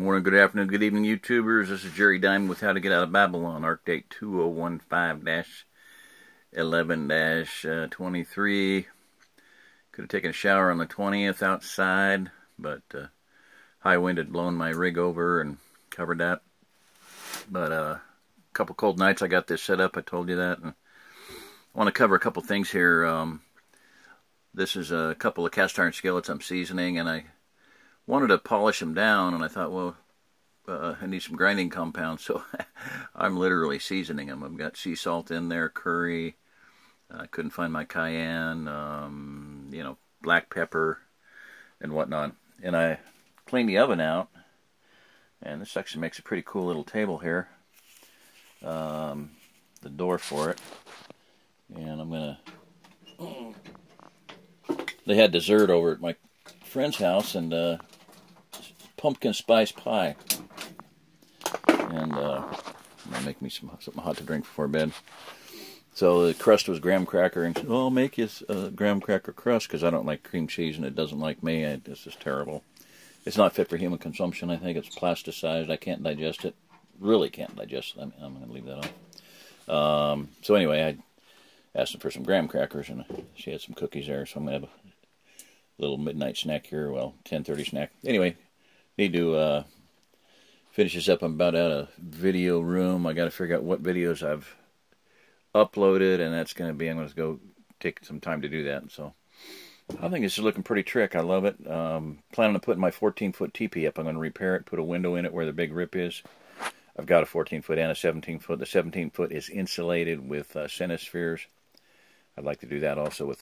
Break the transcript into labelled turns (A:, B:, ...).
A: morning, good afternoon, good evening, YouTubers. This is Jerry Diamond with How to Get Out of Babylon, ARC date 2015-11-23. Could have taken a shower on the 20th outside, but uh, high wind had blown my rig over and covered that. But uh, a couple cold nights I got this set up, I told you that. And I want to cover a couple things here. Um, this is a couple of cast iron skillets I'm seasoning, and I wanted to polish them down, and I thought, well, uh, I need some grinding compound, so I'm literally seasoning them. I've got sea salt in there, curry. I couldn't find my cayenne, um, you know, black pepper, and whatnot. And I cleaned the oven out, and this actually makes a pretty cool little table here. Um, the door for it, and I'm gonna. They had dessert over at my friend's house, and uh, pumpkin spice pie. And uh, make me some something hot to drink before bed. So the crust was graham cracker, and oh, I'll make you a graham cracker crust because I don't like cream cheese and it doesn't like me. This is terrible. It's not fit for human consumption. I think it's plasticized. I can't digest it. Really can't digest it. I'm, I'm going to leave that off. Um, so anyway, I asked him for some graham crackers, and she had some cookies there, so I'm going to have a little midnight snack here. Well, 10:30 snack. Anyway, need to uh, finish this up. I'm about out of video room. I got to figure out what videos I've uploaded, and that's going to be, I'm going to go take some time to do that. So I think this is looking pretty trick. I love it. Um, planning on putting my 14 foot teepee up. I'm going to repair it, put a window in it where the big rip is. I've got a 14 foot and a 17 foot. The 17 foot is insulated with uh, I'd like to do that also with